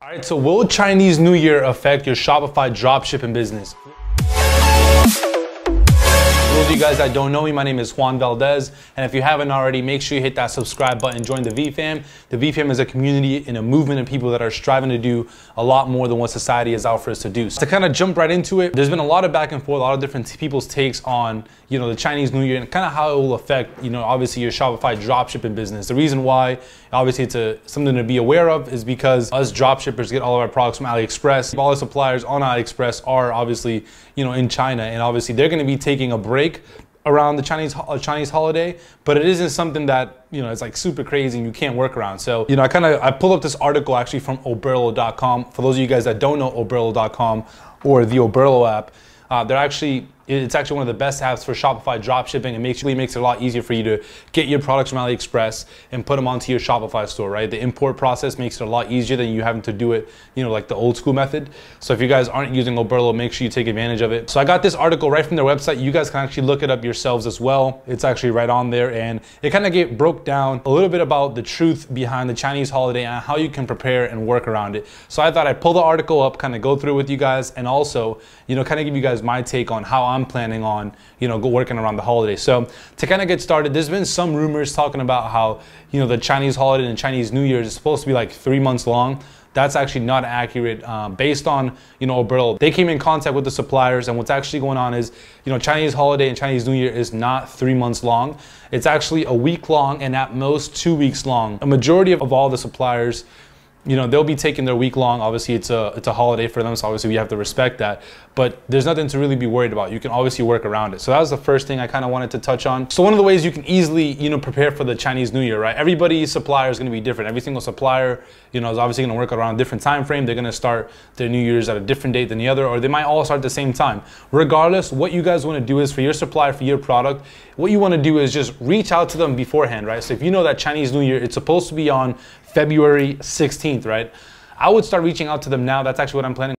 All right, so will Chinese New Year affect your Shopify dropshipping business? Those of you guys that don't know me, my name is Juan Valdez, and if you haven't already, make sure you hit that subscribe button, join the VFam. The VFam is a community and a movement of people that are striving to do a lot more than what society is out for us to do. So to kind of jump right into it, there's been a lot of back and forth, a lot of different people's takes on, you know, the Chinese New Year and kind of how it will affect, you know, obviously your Shopify dropshipping business. The reason why, obviously, it's a something to be aware of is because us dropshippers get all of our products from AliExpress. All the suppliers on AliExpress are obviously, you know, in China, and obviously they're going to be taking a break around the Chinese uh, Chinese holiday, but it isn't something that you know it's like super crazy and you can't work around. So you know, I kind of I pulled up this article actually from Oberlo.com. For those of you guys that don't know Oberlo.com or the Oberlo app, uh, they're actually it's actually one of the best apps for Shopify dropshipping. It makes, really makes it a lot easier for you to get your products from AliExpress and put them onto your Shopify store, right? The import process makes it a lot easier than you having to do it, you know, like the old school method. So if you guys aren't using Oberlo, make sure you take advantage of it. So I got this article right from their website. You guys can actually look it up yourselves as well. It's actually right on there. And it kind of broke down a little bit about the truth behind the Chinese holiday and how you can prepare and work around it. So I thought I'd pull the article up, kind of go through with you guys, and also, you know, kind of give you guys my take on how I'm planning on, you know, go working around the holiday. So to kind of get started, there's been some rumors talking about how, you know, the Chinese holiday and Chinese New Year is supposed to be like three months long. That's actually not accurate. Uh, based on you know Oberlo, they came in contact with the suppliers, and what's actually going on is you know Chinese holiday and Chinese New Year is not three months long. It's actually a week long and at most two weeks long. A majority of all the suppliers you know they'll be taking their week long. Obviously it's a it's a holiday for them so obviously we have to respect that. But there's nothing to really be worried about. You can obviously work around it. So that was the first thing i kind of wanted to touch on. So one of the ways you can easily you know prepare for the chinese new year right? Everybody's supplier is going to be different. Every single supplier you know is obviously going to work around a different time frame. They're going to start their new year's at a different date than the other or they might all start at the same time. Regardless what you guys want to do is for your supplier for your product what you want to do is just reach out to them beforehand right? So if you know that chinese new year it's supposed to be on February 16th, right? I would start reaching out to them now. That's actually what I'm planning